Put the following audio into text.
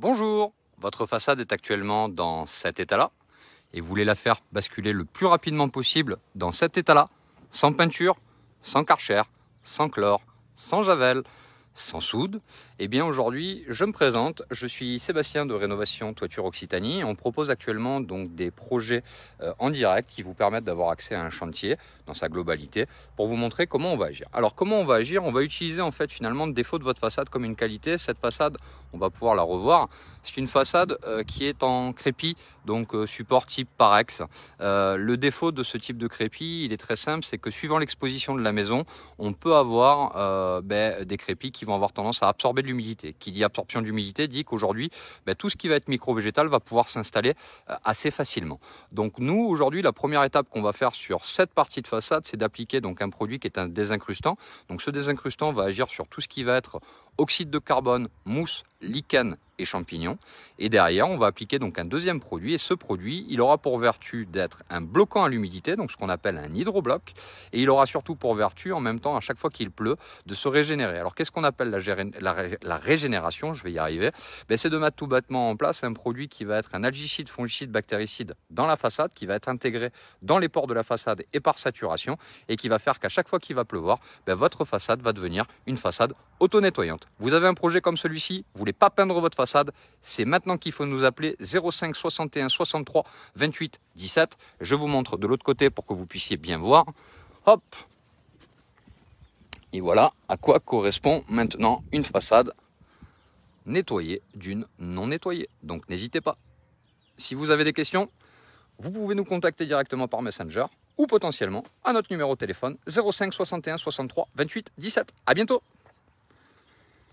Bonjour, votre façade est actuellement dans cet état-là et vous voulez la faire basculer le plus rapidement possible dans cet état-là, sans peinture, sans karcher, sans chlore, sans javel, sans soude, eh bien aujourd'hui je me présente, je suis Sébastien de Rénovation Toiture Occitanie. On propose actuellement donc des projets euh, en direct qui vous permettent d'avoir accès à un chantier dans sa globalité pour vous montrer comment on va agir. Alors comment on va agir? On va utiliser en fait finalement le défaut de votre façade comme une qualité. Cette façade, on va pouvoir la revoir. C'est une façade euh, qui est en crépi, donc euh, support type Parex. le défaut de ce type de crépi, il est très simple, c'est que suivant l'exposition de la maison, on peut avoir ben, des crépis qui vont avoir tendance à absorber de l'humidité. Qui dit absorption d'humidité dit qu'aujourd'hui, ben, tout ce qui va être micro-végétal va pouvoir s'installer euh, assez facilement. Donc nous, aujourd'hui, la première étape qu'on va faire sur cette partie de façade, c'est d'appliquer donc un produit qui est un désincrustant. Donc ce désincrustant va agir sur tout ce qui va être oxyde de carbone, mousse, lichen et champignons. Et derrière, on va appliquer donc un deuxième produit. Et ce produit, il aura pour vertu d'être un bloquant à l'humidité, donc ce qu'on appelle un hydrobloc. Et il aura surtout pour vertu, en même temps, à chaque fois qu'il pleut, de se régénérer. Alors qu'est-ce qu'on appelle la, régénération? Je vais y arriver. Ben, c'est de mettre tout bêtement en place un produit qui va être un algicide, fongicide, bactéricide dans la façade, qui va être intégré dans les pores de la façade et par saturation, et qui va faire qu'à chaque fois qu'il va pleuvoir, ben, votre façade va devenir une façade auto-nettoyante. Vous avez un projet comme celui-ci, vous voulez pas peindre votre façade, c'est maintenant qu'il faut nous appeler 05 61 63 28 17. Je vous montre de l'autre côté pour que vous puissiez bien voir. Hop Et voilà à quoi correspond maintenant une façade nettoyée d'une non nettoyée. Donc n'hésitez pas. Si vous avez des questions, vous pouvez nous contacter directement par Messenger ou potentiellement à notre numéro de téléphone 05 61 63 28 17. À bientôt